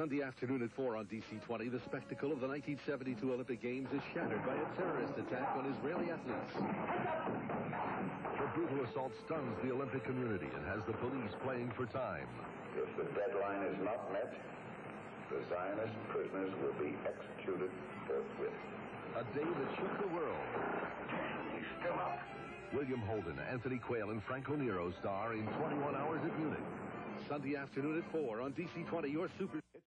Sunday afternoon at 4 on DC-20, the spectacle of the 1972 Olympic Games is shattered by a terrorist attack on Israeli athletes. The brutal assault stuns the Olympic community and has the police playing for time. If the deadline is not met, the Zionist prisoners will be executed forthwith. A day that shook the world. He's still up. William Holden, Anthony Quayle, and Franco Nero star in 21 Hours at Munich. Sunday afternoon at 4 on DC-20, your super...